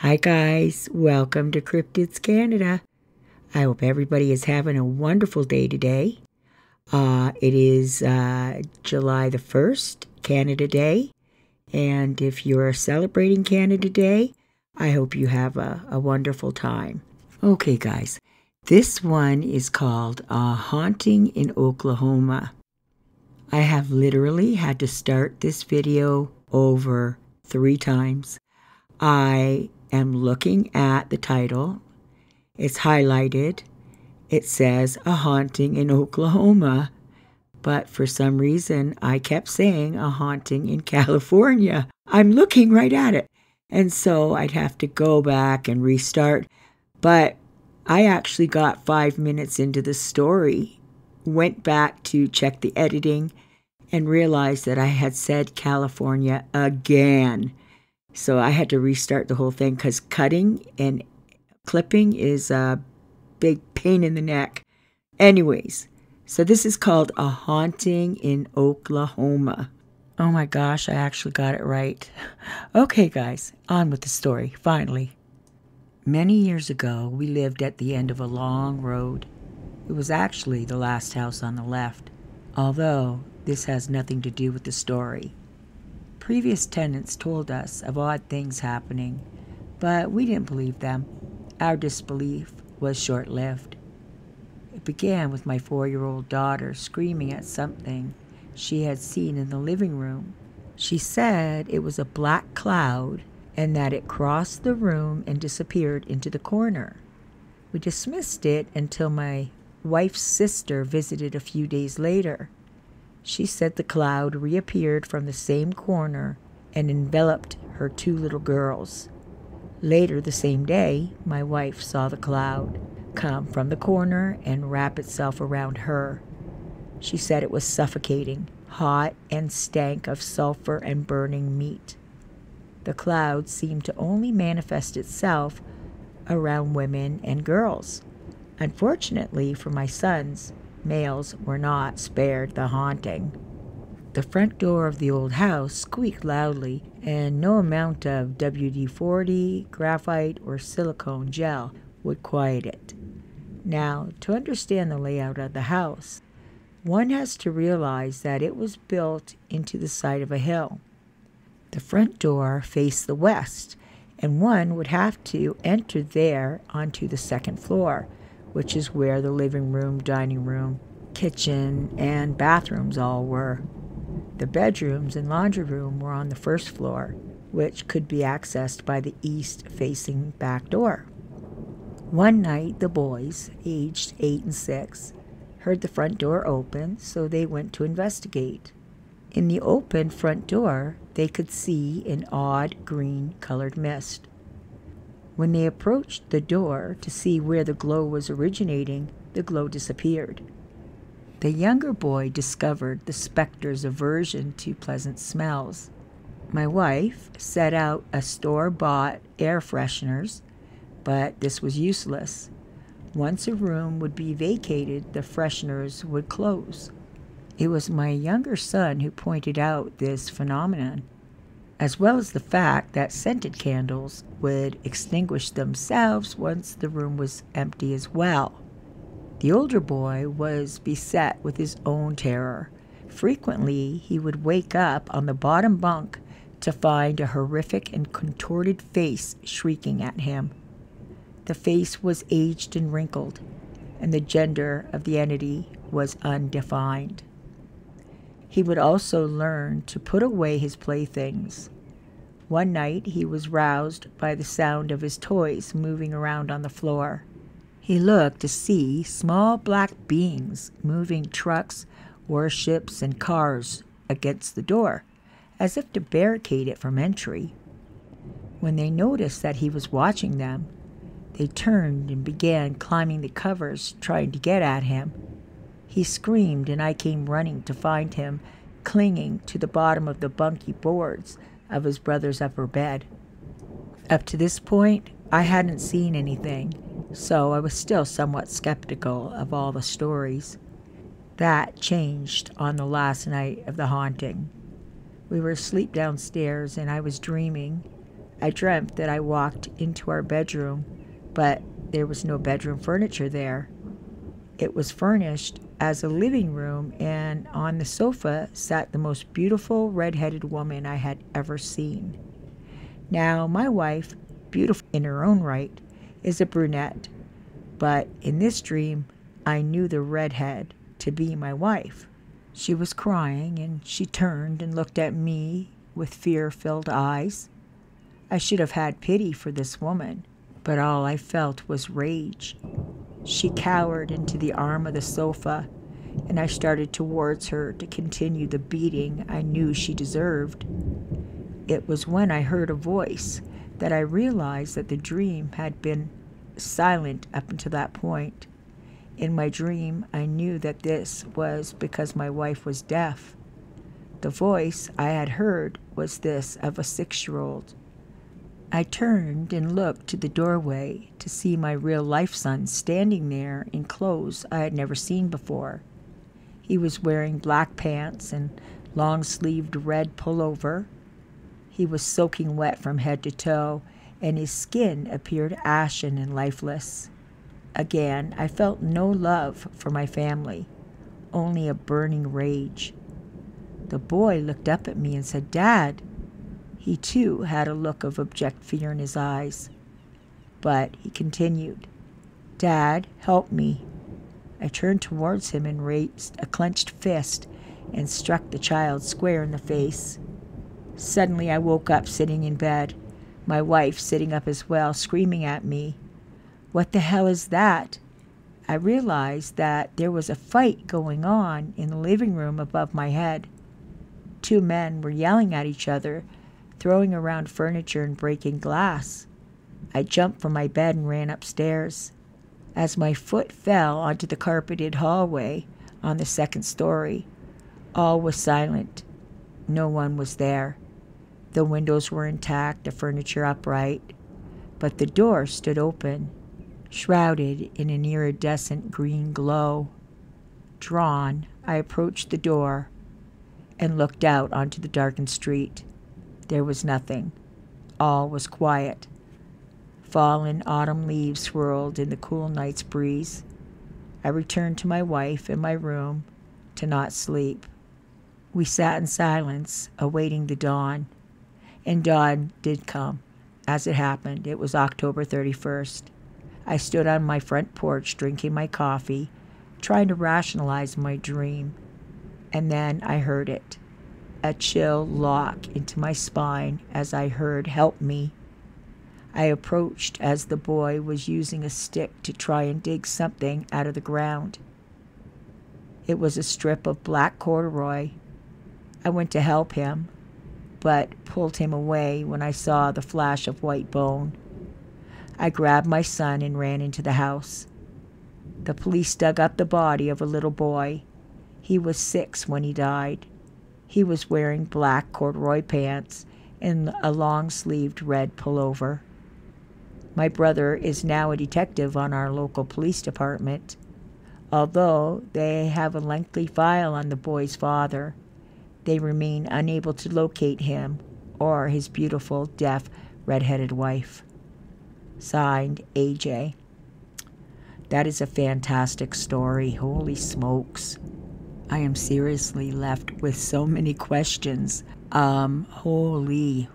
Hi, guys. Welcome to Cryptids Canada. I hope everybody is having a wonderful day today. Uh, it is uh, July the 1st, Canada Day. And if you're celebrating Canada Day, I hope you have a, a wonderful time. Okay, guys. This one is called A Haunting in Oklahoma. I have literally had to start this video over three times. I am looking at the title. It's highlighted. It says A Haunting in Oklahoma. But for some reason, I kept saying A Haunting in California. I'm looking right at it. And so I'd have to go back and restart. But I actually got five minutes into the story, went back to check the editing, and realized that I had said California again. So I had to restart the whole thing because cutting and clipping is a big pain in the neck. Anyways, so this is called A Haunting in Oklahoma. Oh my gosh, I actually got it right. Okay, guys, on with the story, finally. Many years ago, we lived at the end of a long road. It was actually the last house on the left, although this has nothing to do with the story. Previous tenants told us of odd things happening, but we didn't believe them. Our disbelief was short lived. It began with my four year old daughter screaming at something she had seen in the living room. She said it was a black cloud and that it crossed the room and disappeared into the corner. We dismissed it until my wife's sister visited a few days later. She said the cloud reappeared from the same corner and enveloped her two little girls. Later the same day, my wife saw the cloud come from the corner and wrap itself around her. She said it was suffocating, hot, and stank of sulfur and burning meat. The cloud seemed to only manifest itself around women and girls. Unfortunately for my sons, males were not spared the haunting. The front door of the old house squeaked loudly, and no amount of WD 40, graphite, or silicone gel would quiet it. Now, to understand the layout of the house, one has to realize that it was built into the side of a hill. The front door faced the west, and one would have to enter there onto the second floor which is where the living room, dining room, kitchen, and bathrooms all were. The bedrooms and laundry room were on the first floor, which could be accessed by the east facing back door. One night, the boys, aged eight and six, heard the front door open, so they went to investigate. In the open front door, they could see an odd green colored mist. When they approached the door to see where the glow was originating, the glow disappeared. The younger boy discovered the specter's aversion to pleasant smells. My wife set out a store bought air fresheners, but this was useless. Once a room would be vacated, the fresheners would close. It was my younger son who pointed out this phenomenon as well as the fact that scented candles would extinguish themselves once the room was empty as well. The older boy was beset with his own terror. Frequently, he would wake up on the bottom bunk to find a horrific and contorted face shrieking at him. The face was aged and wrinkled, and the gender of the entity was undefined. He would also learn to put away his playthings. One night he was roused by the sound of his toys moving around on the floor. He looked to see small black beings moving trucks, warships, and cars against the door, as if to barricade it from entry. When they noticed that he was watching them, they turned and began climbing the covers, trying to get at him. He screamed, and I came running to find him clinging to the bottom of the bunky boards of his brother's upper bed. Up to this point, I hadn't seen anything, so I was still somewhat skeptical of all the stories. That changed on the last night of the haunting. We were asleep downstairs, and I was dreaming. I dreamt that I walked into our bedroom, but there was no bedroom furniture there. It was furnished as a living room, and on the sofa sat the most beautiful red-headed woman I had ever seen. Now, my wife, beautiful in her own right, is a brunette, but in this dream, I knew the redhead to be my wife. She was crying, and she turned and looked at me with fear filled eyes. I should have had pity for this woman, but all I felt was rage. She cowered into the arm of the sofa, and I started towards her to continue the beating I knew she deserved. It was when I heard a voice that I realized that the dream had been silent up until that point. In my dream, I knew that this was because my wife was deaf. The voice I had heard was this of a six year old. I turned and looked to the doorway to see my real life son standing there in clothes I had never seen before. He was wearing black pants and long sleeved red pullover. He was soaking wet from head to toe, and his skin appeared ashen and lifeless. Again, I felt no love for my family, only a burning rage. The boy looked up at me and said, Dad, he too had a look of abject fear in his eyes. But he continued, Dad, help me. I turned towards him and raised a clenched fist and struck the child square in the face. Suddenly I woke up sitting in bed, my wife sitting up as well, screaming at me. What the hell is that? I realized that there was a fight going on in the living room above my head. Two men were yelling at each other, throwing around furniture and breaking glass. I jumped from my bed and ran upstairs. As my foot fell onto the carpeted hallway on the second story, all was silent. No one was there. The windows were intact, the furniture upright, but the door stood open, shrouded in an iridescent green glow. Drawn, I approached the door and looked out onto the darkened street. There was nothing. All was quiet. Fallen autumn leaves swirled in the cool night's breeze. I returned to my wife in my room to not sleep. We sat in silence, awaiting the dawn. And dawn did come. As it happened, it was October 31st. I stood on my front porch drinking my coffee, trying to rationalize my dream. And then I heard it a chill lock into my spine as I heard, Help me. I approached as the boy was using a stick to try and dig something out of the ground. It was a strip of black corduroy. I went to help him, but pulled him away when I saw the flash of white bone. I grabbed my son and ran into the house. The police dug up the body of a little boy. He was six when he died. He was wearing black corduroy pants and a long sleeved red pullover. My brother is now a detective on our local police department. Although they have a lengthy file on the boy's father, they remain unable to locate him or his beautiful, deaf, red-headed wife. Signed, AJ. That is a fantastic story. Holy smokes. I am seriously left with so many questions. Um, holy,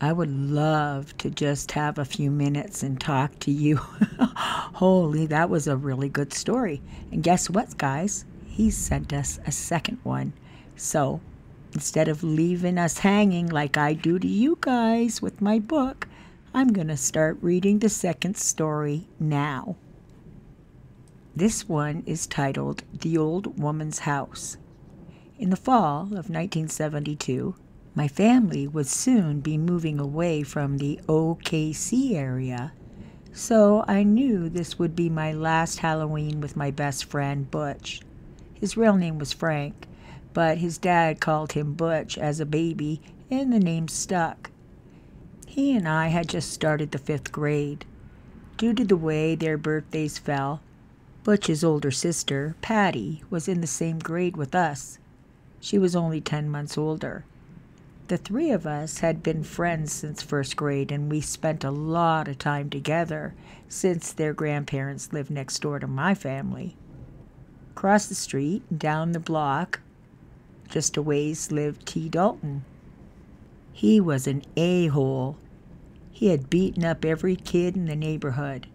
I would love to just have a few minutes and talk to you. holy, that was a really good story. And guess what, guys? He sent us a second one. So instead of leaving us hanging like I do to you guys with my book, I'm going to start reading the second story now. This one is titled The Old Woman's House. In the fall of 1972, my family would soon be moving away from the OKC area, so I knew this would be my last Halloween with my best friend Butch. His real name was Frank, but his dad called him Butch as a baby, and the name stuck. He and I had just started the fifth grade. Due to the way their birthdays fell, Butch's older sister, Patty, was in the same grade with us. She was only 10 months older. The three of us had been friends since first grade, and we spent a lot of time together since their grandparents lived next door to my family. Across the street and down the block, just a ways, lived T. Dalton. He was an a hole. He had beaten up every kid in the neighborhood.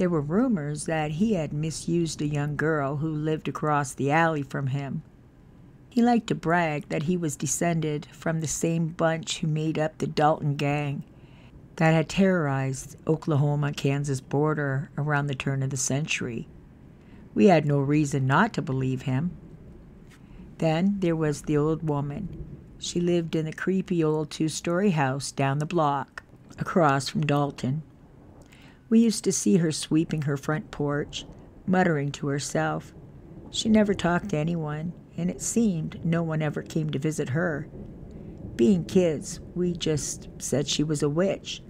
There were rumors that he had misused a young girl who lived across the alley from him. He liked to brag that he was descended from the same bunch who made up the Dalton gang that had terrorized Oklahoma Kansas border around the turn of the century. We had no reason not to believe him. Then there was the old woman. She lived in the creepy old two story house down the block, across from Dalton. We used to see her sweeping her front porch, muttering to herself. She never talked to anyone, and it seemed no one ever came to visit her. Being kids, we just said she was a witch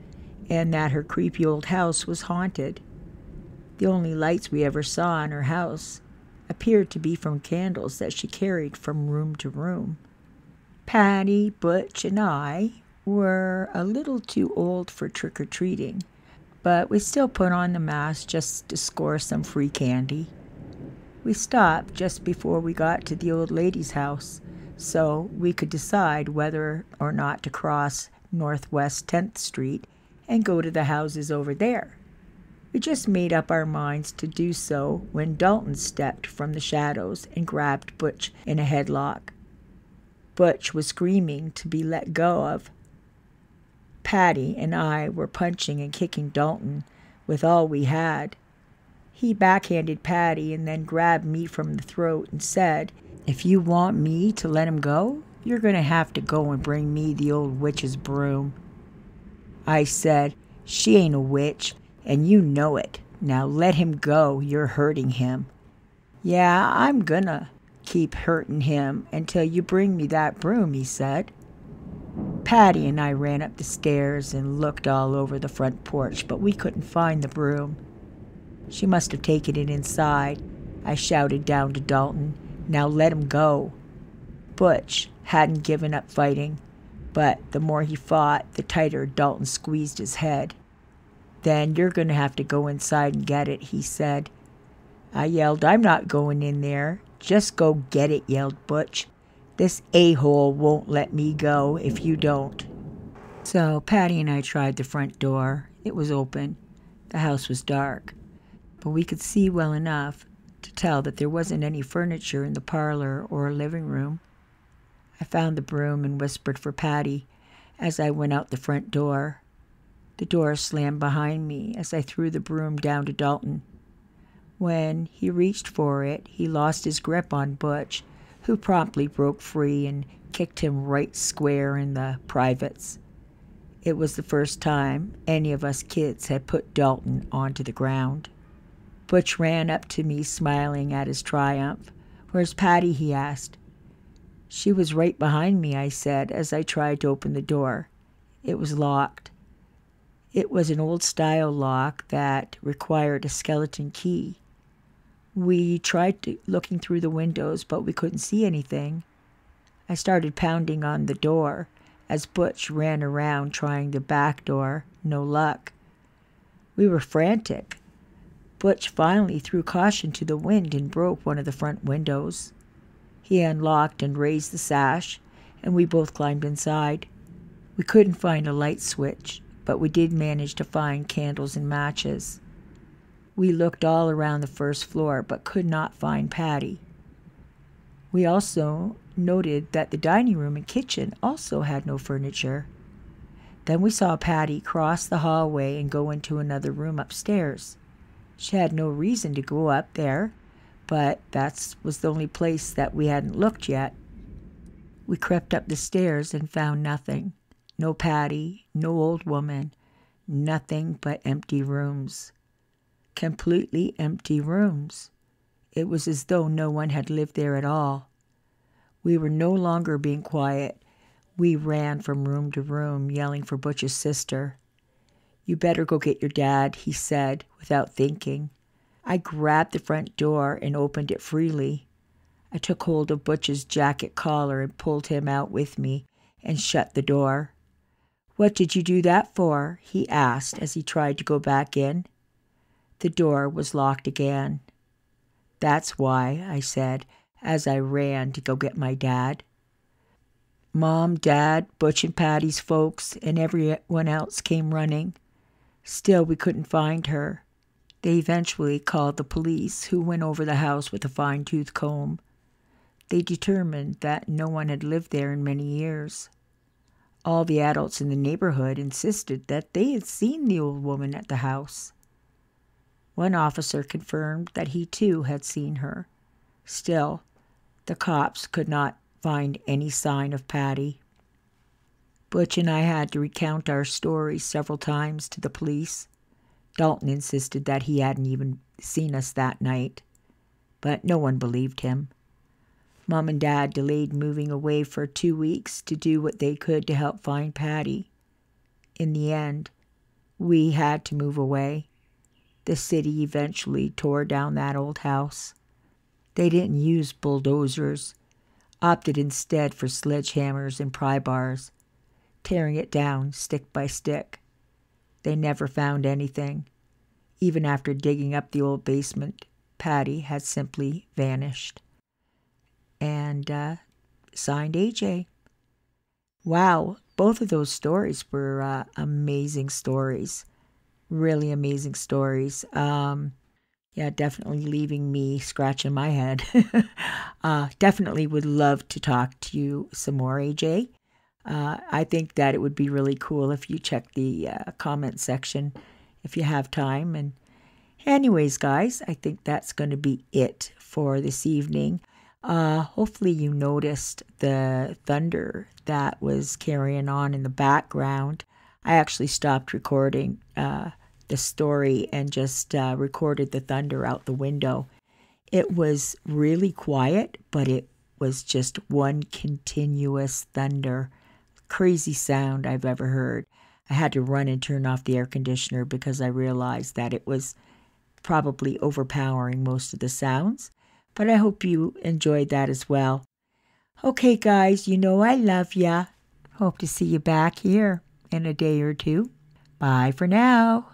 and that her creepy old house was haunted. The only lights we ever saw in her house appeared to be from candles that she carried from room to room. Patty, Butch, and I were a little too old for trick or treating, but we still put on the mask just to score some free candy. We stopped just before we got to the old lady's house so we could decide whether or not to cross Northwest 10th Street and go to the houses over there. We just made up our minds to do so when Dalton stepped from the shadows and grabbed Butch in a headlock. Butch was screaming to be let go of. Patty and I were punching and kicking Dalton with all we had. He backhanded Patty and then grabbed me from the throat and said, If you want me to let him go, you're going to have to go and bring me the old witch's broom. I said, She ain't a witch, and you know it. Now let him go. You're hurting him. Yeah, I'm gonna keep hurting him until you bring me that broom, he said. Patty and I ran up the stairs and looked all over the front porch, but we couldn't find the broom. She must have taken it inside. I shouted down to Dalton, Now let him go. Butch hadn't given up fighting, but the more he fought, the tighter Dalton squeezed his head. Then you're going to have to go inside and get it, he said. I yelled, I'm not going in there. Just go get it, yelled Butch. This a hole won't let me go if you don't. So Patty and I tried the front door. It was open. The house was dark but we could see well enough to tell that there wasn't any furniture in the parlor or living room. I found the broom and whispered for Patty as I went out the front door. The door slammed behind me as I threw the broom down to Dalton. When he reached for it, he lost his grip on Butch, who promptly broke free and kicked him right square in the privates. It was the first time any of us kids had put Dalton onto the ground. Butch ran up to me, smiling at his triumph. Where's Patty? he asked. She was right behind me, I said, as I tried to open the door. It was locked. It was an old style lock that required a skeleton key. We tried to, looking through the windows, but we couldn't see anything. I started pounding on the door as Butch ran around trying the back door. No luck. We were frantic. Butch finally threw caution to the wind and broke one of the front windows. He unlocked and raised the sash, and we both climbed inside. We couldn't find a light switch, but we did manage to find candles and matches. We looked all around the first floor, but could not find Patty. We also noted that the dining room and kitchen also had no furniture. Then we saw Patty cross the hallway and go into another room upstairs. She had no reason to go up there, but that was the only place that we hadn't looked yet. We crept up the stairs and found nothing. No Patty, no old woman, nothing but empty rooms. Completely empty rooms. It was as though no one had lived there at all. We were no longer being quiet. We ran from room to room, yelling for Butch's sister. You better go get your dad, he said without thinking. I grabbed the front door and opened it freely. I took hold of Butch's jacket collar and pulled him out with me and shut the door. What did you do that for? he asked as he tried to go back in. The door was locked again. That's why, I said, as I ran to go get my dad. Mom, Dad, Butch and Patty's folks, and everyone else came running. Still, we couldn't find her. They eventually called the police, who went over the house with a fine tooth comb. They determined that no one had lived there in many years. All the adults in the neighborhood insisted that they had seen the old woman at the house. One officer confirmed that he too had seen her. Still, the cops could not find any sign of Patty. Butch and I had to recount our story several times to the police. Dalton insisted that he hadn't even seen us that night, but no one believed him. Mom and Dad delayed moving away for two weeks to do what they could to help find Patty. In the end, we had to move away. The city eventually tore down that old house. They didn't use bulldozers, opted instead for sledgehammers and pry bars, tearing it down stick by stick. They never found anything. Even after digging up the old basement, Patty had simply vanished. And uh, signed AJ. Wow, both of those stories were uh, amazing stories. Really amazing stories. Um, yeah, definitely leaving me scratching my head. uh, definitely would love to talk to you some more, AJ. Uh, I think that it would be really cool if you check the uh, comment section if you have time. And, anyways, guys, I think that's going to be it for this evening. Uh, hopefully, you noticed the thunder that was carrying on in the background. I actually stopped recording uh, the story and just uh, recorded the thunder out the window. It was really quiet, but it was just one continuous thunder. Crazy sound I've ever heard. I had to run and turn off the air conditioner because I realized that it was probably overpowering most of the sounds. But I hope you enjoyed that as well. Okay, guys, you know I love ya. Hope to see you back here in a day or two. Bye for now.